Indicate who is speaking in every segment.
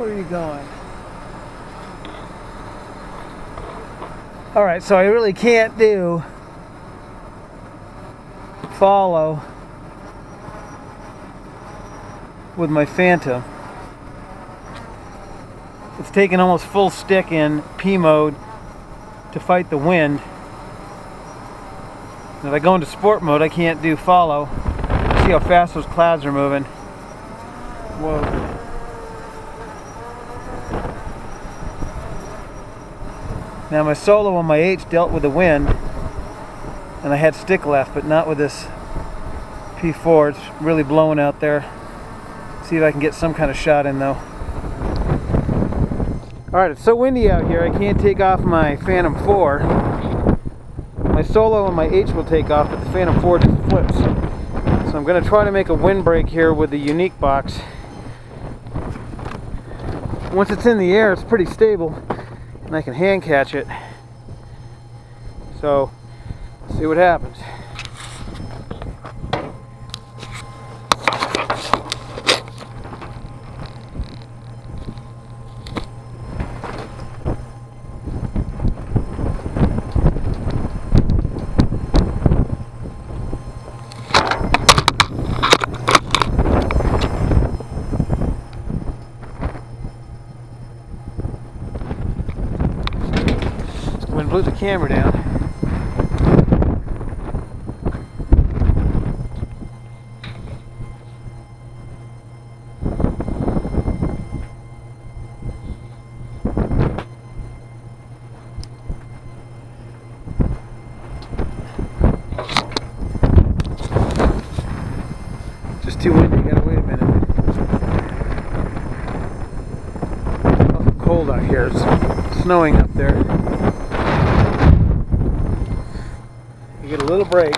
Speaker 1: Where are you going? All right, so I really can't do follow with my Phantom. It's taking almost full stick in P mode to fight the wind. And if I go into sport mode, I can't do follow. See how fast those clouds are moving. Whoa. Now my solo on my H dealt with the wind and I had stick left but not with this P4 it's really blowing out there. See if I can get some kind of shot in though. Alright it's so windy out here I can't take off my Phantom 4 my solo and my H will take off but the Phantom 4 just flips. So I'm going to try to make a windbreak here with the Yuneec box. Once it's in the air it's pretty stable and I can hand catch it so see what happens. Blew the camera down. Just too windy, you gotta wait a minute. Awful cold out here, it's snowing up there. You get a little break.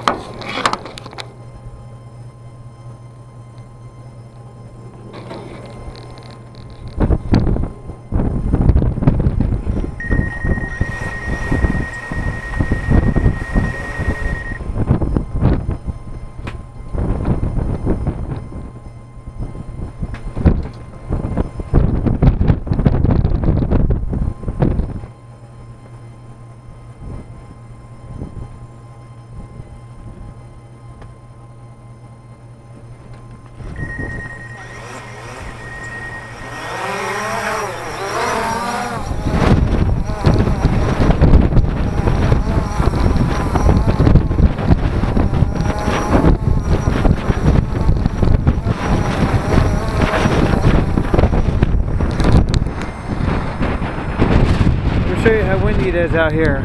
Speaker 1: Let me show you how windy it is out here.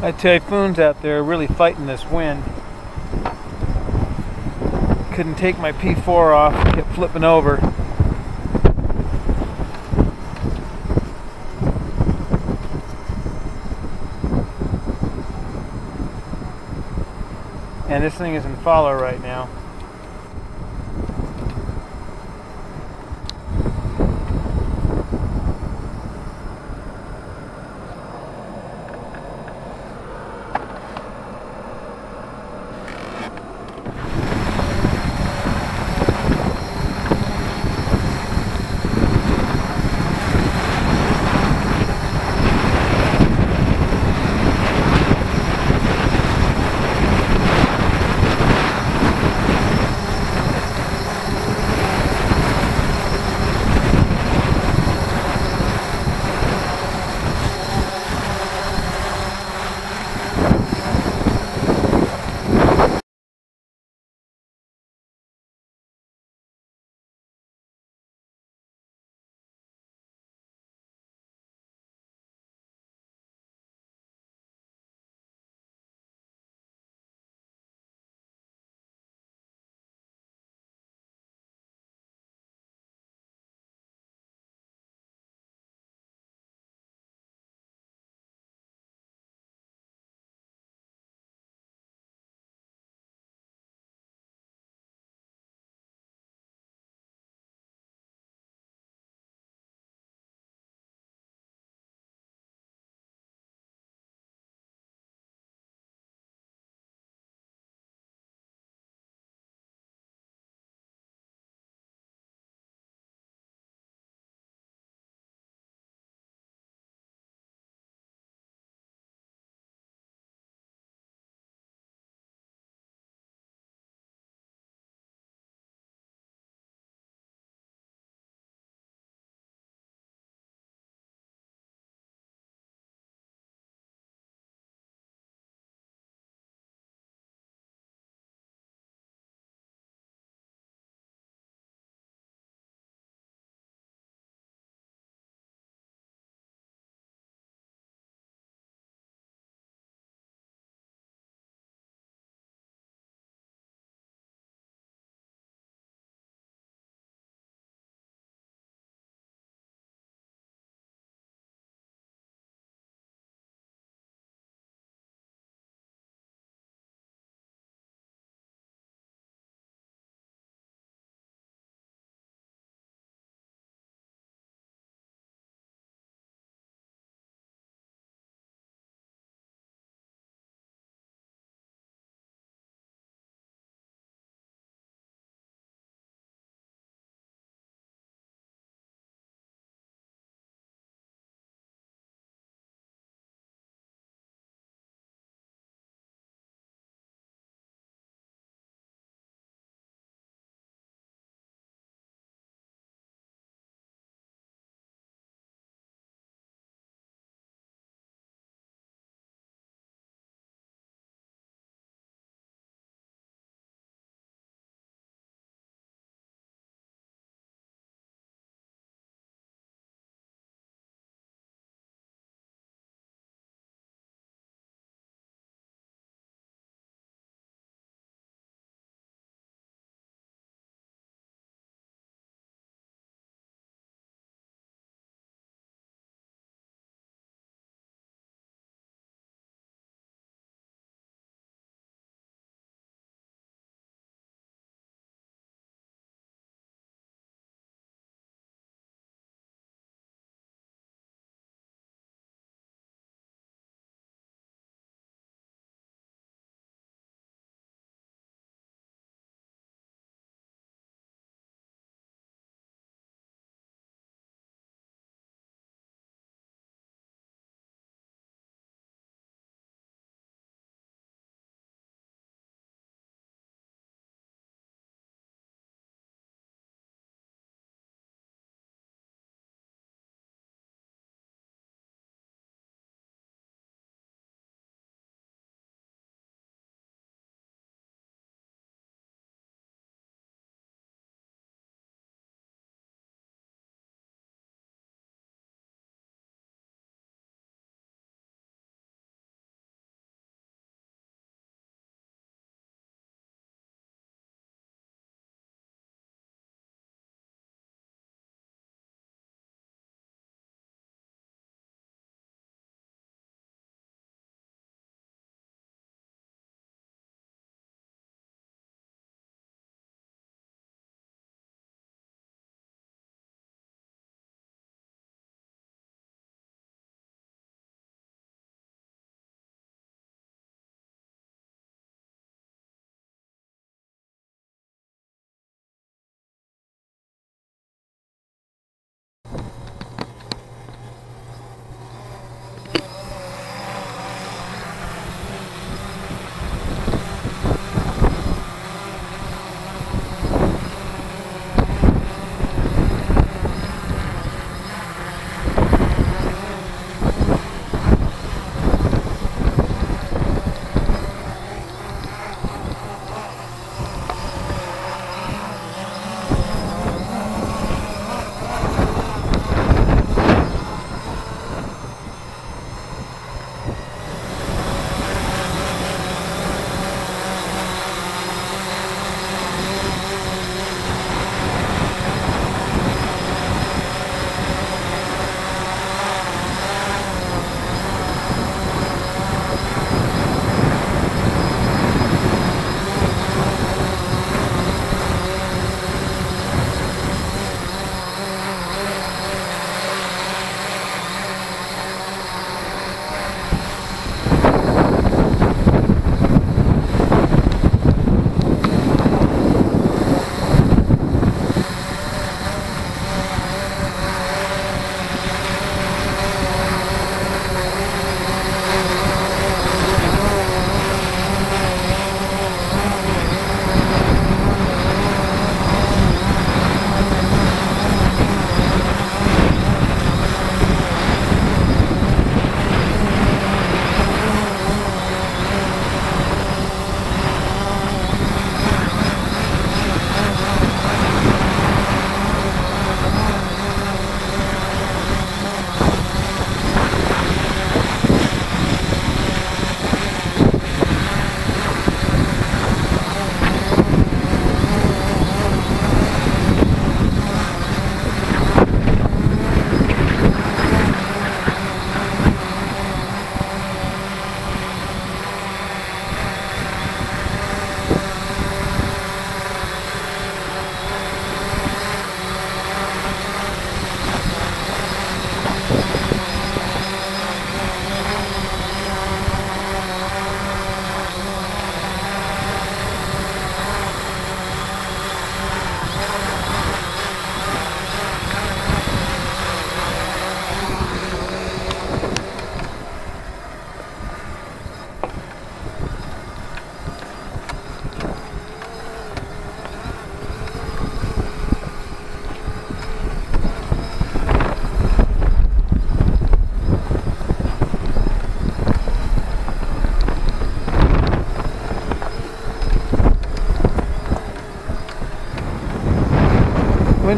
Speaker 1: My typhoons out there really fighting this wind. Couldn't take my P4 off, kept flipping over. And this thing is in follow right now.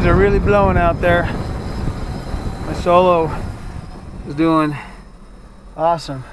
Speaker 1: Winds are really blowing out there. My solo is doing awesome.